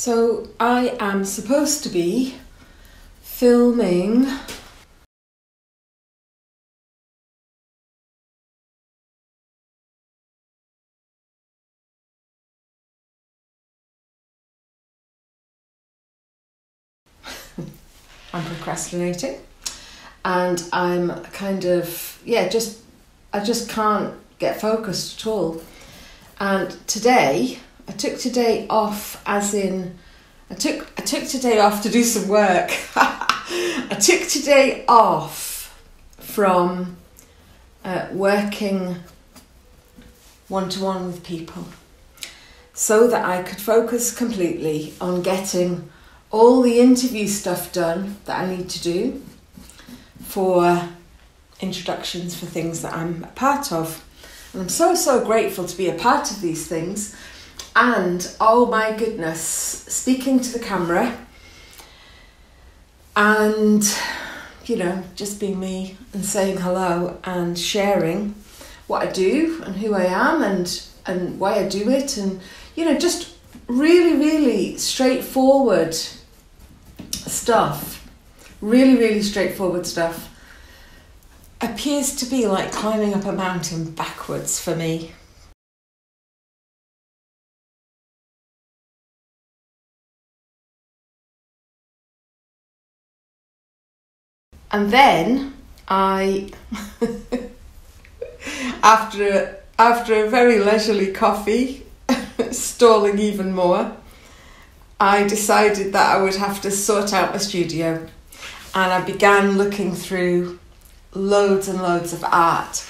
So I am supposed to be filming I'm procrastinating and I'm kind of yeah just I just can't get focused at all. And today I took today off as in I took I took today off to do some work. I took today off from uh, working one to one with people so that I could focus completely on getting all the interview stuff done that I need to do for introductions for things that I'm a part of. And I'm so, so grateful to be a part of these things. And oh my goodness, speaking to the camera and, you know, just being me and saying hello and sharing what I do and who I am and, and why I do it. And, you know, just really, really straightforward stuff. Really, really straightforward stuff appears to be like climbing up a mountain backwards for me. And then I, after after a very leisurely coffee, stalling even more, I decided that I would have to sort out my studio, and I began looking through loads and loads of art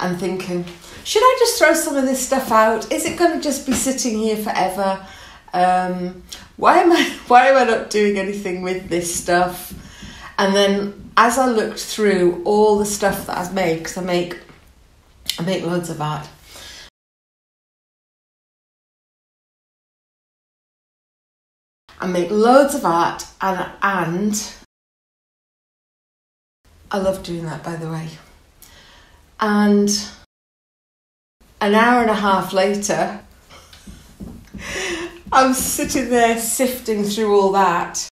and thinking, should I just throw some of this stuff out? Is it going to just be sitting here forever? Um, why am I why am I not doing anything with this stuff? And then as I looked through all the stuff that I've made, because I make I make loads of art. I make loads of art and and I love doing that, by the way. And an hour and a half later, I'm sitting there sifting through all that,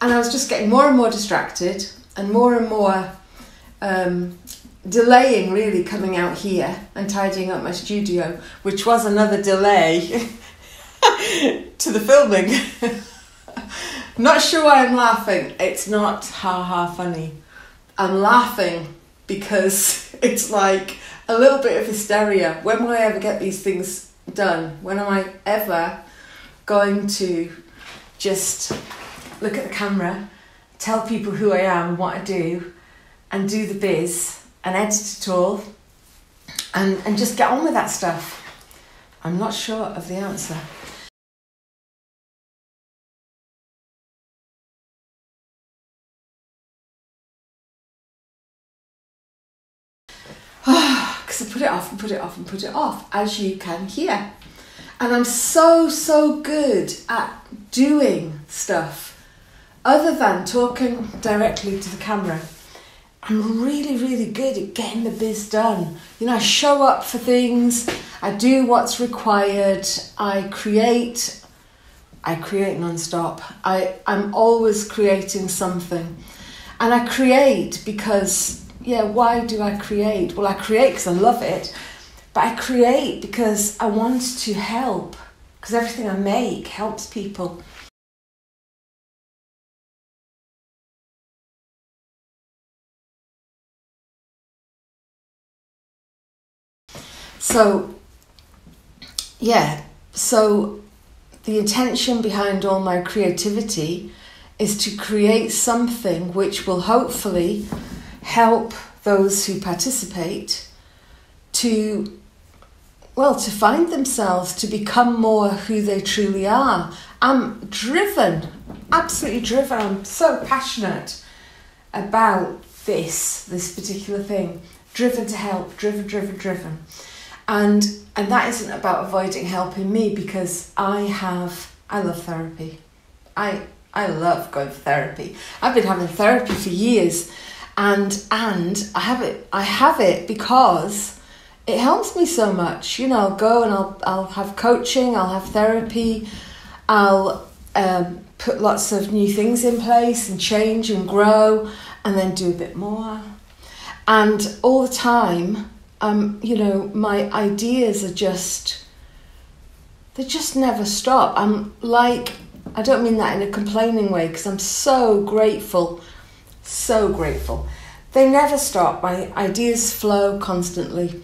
and I was just getting more and more distracted and more and more um, delaying really coming out here and tidying up my studio, which was another delay to the filming. not sure why I'm laughing. It's not ha ha funny. I'm laughing because it's like a little bit of hysteria. When will I ever get these things done? When am I ever going to just look at the camera, tell people who I am, and what I do, and do the biz and edit it all and, and just get on with that stuff? I'm not sure of the answer. because I put it off and put it off and put it off, as you can hear. And I'm so, so good at doing stuff other than talking directly to the camera. I'm really, really good at getting the biz done. You know, I show up for things, I do what's required, I create, I create non-stop. I, I'm always creating something. And I create because yeah, why do I create? Well, I create because I love it, but I create because I want to help, because everything I make helps people. So, yeah, so the intention behind all my creativity is to create something which will hopefully help those who participate to well to find themselves to become more who they truly are. I'm driven absolutely driven. I'm so passionate about this this particular thing. Driven to help driven driven driven and and that isn't about avoiding helping me because i have i love therapy i i love going for therapy i've been having therapy for years and and I have it I have it because it helps me so much. You know, I'll go and I'll I'll have coaching, I'll have therapy, I'll um, put lots of new things in place and change and grow and then do a bit more. And all the time, um, you know, my ideas are just, they just never stop. I'm like, I don't mean that in a complaining way because I'm so grateful, so grateful. They never stop. My ideas flow constantly.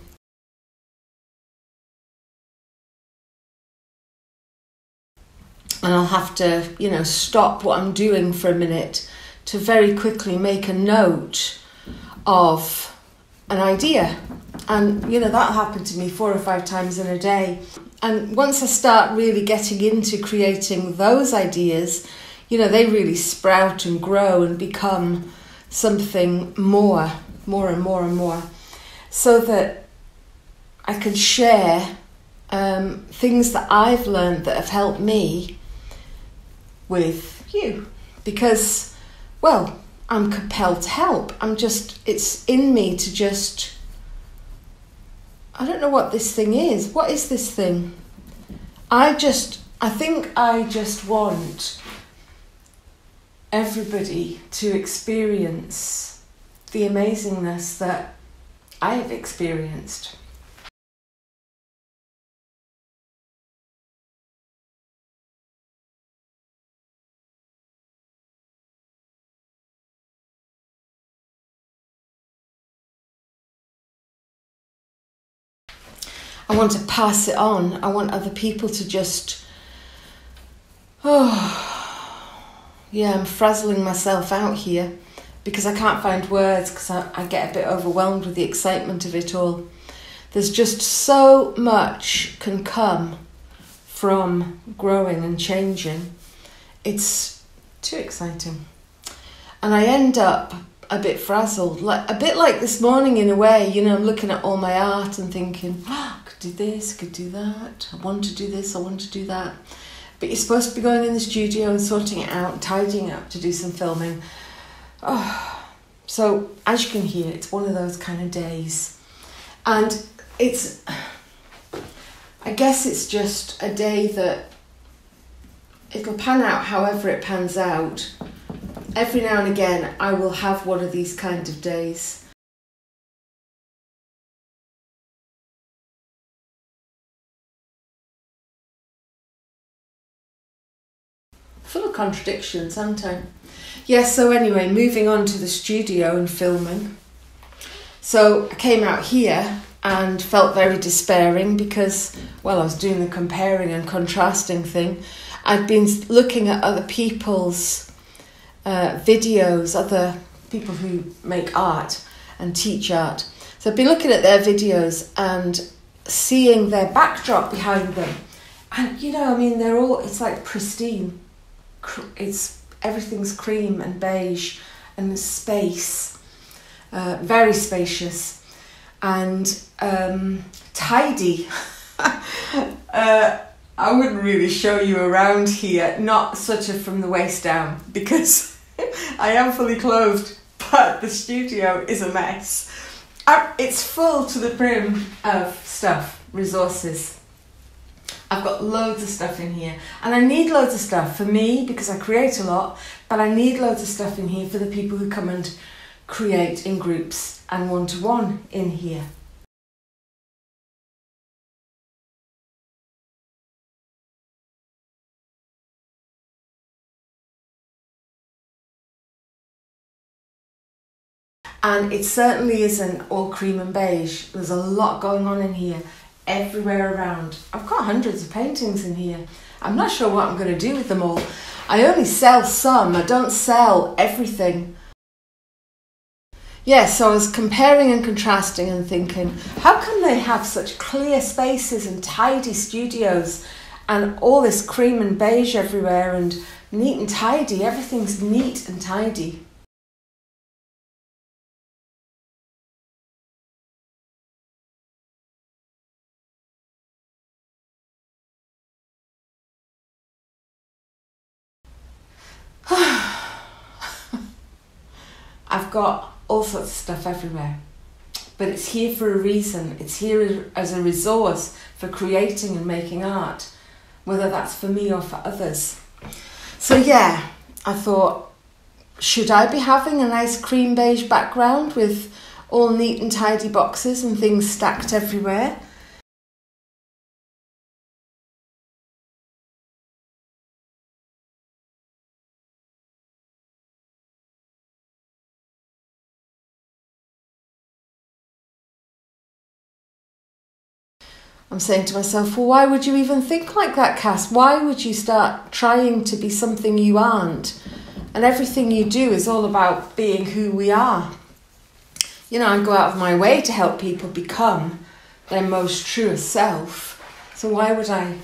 and I'll have to, you know, stop what I'm doing for a minute to very quickly make a note of an idea. And, you know, that happened to me four or five times in a day. And once I start really getting into creating those ideas, you know, they really sprout and grow and become something more, more and more and more, so that I can share um, things that I've learned that have helped me with you because, well, I'm compelled to help. I'm just, it's in me to just, I don't know what this thing is. What is this thing? I just, I think I just want everybody to experience the amazingness that I have experienced. I want to pass it on. I want other people to just, oh, yeah, I'm frazzling myself out here because I can't find words because I, I get a bit overwhelmed with the excitement of it all. There's just so much can come from growing and changing. It's too exciting. And I end up a bit frazzled, like a bit like this morning in a way. You know, I'm looking at all my art and thinking, oh, do this, could do that. I want to do this, I want to do that. But you're supposed to be going in the studio and sorting it out, tidying up to do some filming. Oh. So, as you can hear, it's one of those kind of days. And it's, I guess it's just a day that it'll pan out however it pans out. Every now and again, I will have one of these kind of days full of contradictions, aren't I? Yes, so anyway, moving on to the studio and filming. So I came out here and felt very despairing because, well, I was doing the comparing and contrasting thing. I'd been looking at other people's uh, videos, other people who make art and teach art. So I've been looking at their videos and seeing their backdrop behind them. And, you know, I mean, they're all, it's like pristine it's everything's cream and beige and space, uh, very spacious and um, tidy. uh, I wouldn't really show you around here, not such a from the waist down, because I am fully clothed, but the studio is a mess. I, it's full to the brim of stuff, resources. I've got loads of stuff in here. And I need loads of stuff for me because I create a lot, but I need loads of stuff in here for the people who come and create in groups and one to one in here. And it certainly isn't all cream and beige. There's a lot going on in here everywhere around. I've got hundreds of paintings in here. I'm not sure what I'm going to do with them all. I only sell some, I don't sell everything. Yes, yeah, so I was comparing and contrasting and thinking, how can they have such clear spaces and tidy studios and all this cream and beige everywhere and neat and tidy? Everything's neat and tidy. I've got all sorts of stuff everywhere. But it's here for a reason. It's here as a resource for creating and making art, whether that's for me or for others. So yeah, I thought, should I be having a nice cream beige background with all neat and tidy boxes and things stacked everywhere? I'm saying to myself, well, why would you even think like that, Kas? Why would you start trying to be something you aren't? And everything you do is all about being who we are. You know, I go out of my way to help people become their most truest self. So why would I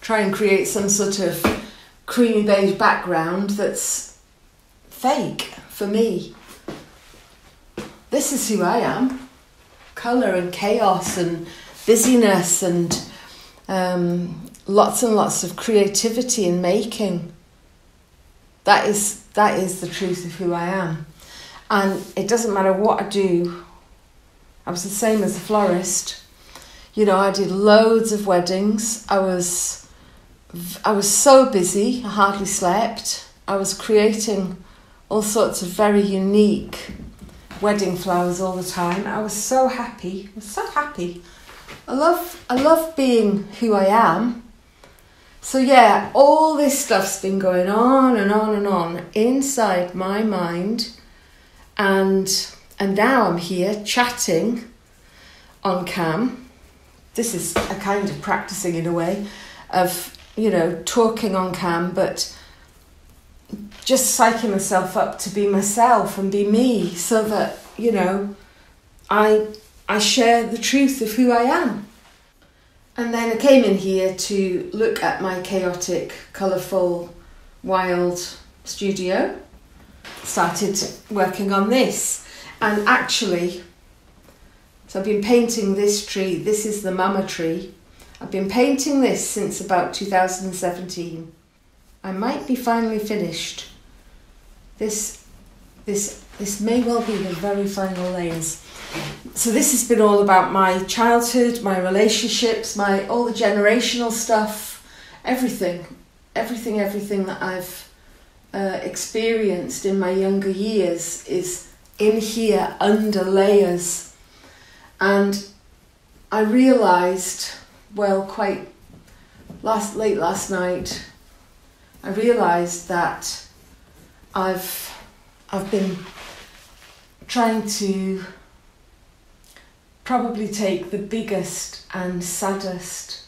try and create some sort of creamy beige background that's fake for me? This is who I am. Colour and chaos and busyness and um, lots and lots of creativity in making. That is that is the truth of who I am, and it doesn't matter what I do. I was the same as a florist. You know, I did loads of weddings. I was I was so busy. I hardly slept. I was creating all sorts of very unique wedding flowers all the time. I was so happy. I was so happy. I love I love being who I am. So yeah, all this stuff's been going on and on and on inside my mind and and now I'm here chatting on cam. This is a kind of practicing in a way of, you know, talking on cam but just psyching myself up to be myself and be me so that, you know, I I share the truth of who I am. And then I came in here to look at my chaotic, colourful, wild studio. Started working on this, and actually, so I've been painting this tree. This is the mama tree. I've been painting this since about 2017. I might be finally finished. This, this, this may well be the very final layers. So this has been all about my childhood, my relationships, my all the generational stuff, everything, everything, everything that I've uh, experienced in my younger years is in here under layers, and I realised, well, quite last late last night, I realised that I've I've been trying to probably take the biggest and saddest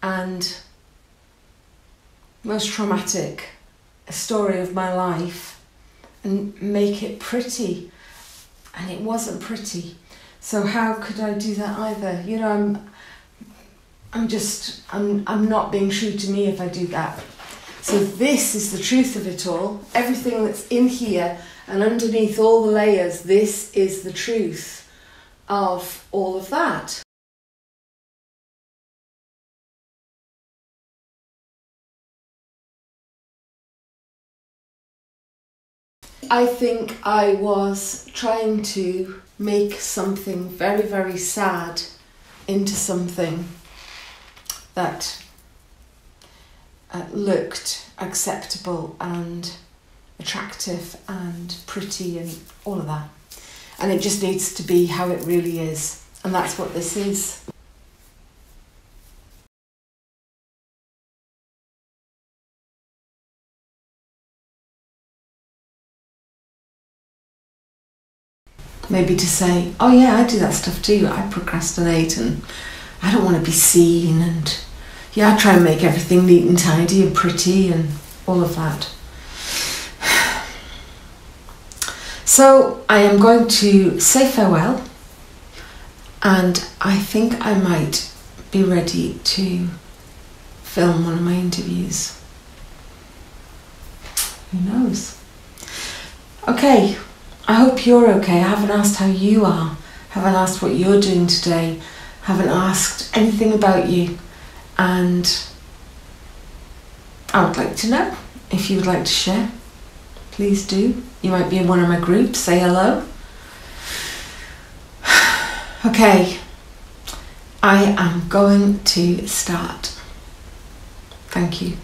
and most traumatic story of my life and make it pretty. And it wasn't pretty. So how could I do that either? You know, I'm I'm just I'm I'm not being true to me if I do that. So this is the truth of it all. Everything that's in here and underneath all the layers, this is the truth of all of that. I think I was trying to make something very, very sad into something that uh, looked acceptable and attractive and pretty and all of that and it just needs to be how it really is. And that's what this is. Maybe to say, oh yeah, I do that stuff too. I procrastinate and I don't want to be seen and yeah, I try and make everything neat and tidy and pretty and all of that. So I am going to say farewell and I think I might be ready to film one of my interviews. Who knows? Okay, I hope you're okay. I haven't asked how you are, I haven't asked what you're doing today, I haven't asked anything about you, and I would like to know if you would like to share please do. You might be in one of my groups, say hello. okay, I am going to start. Thank you.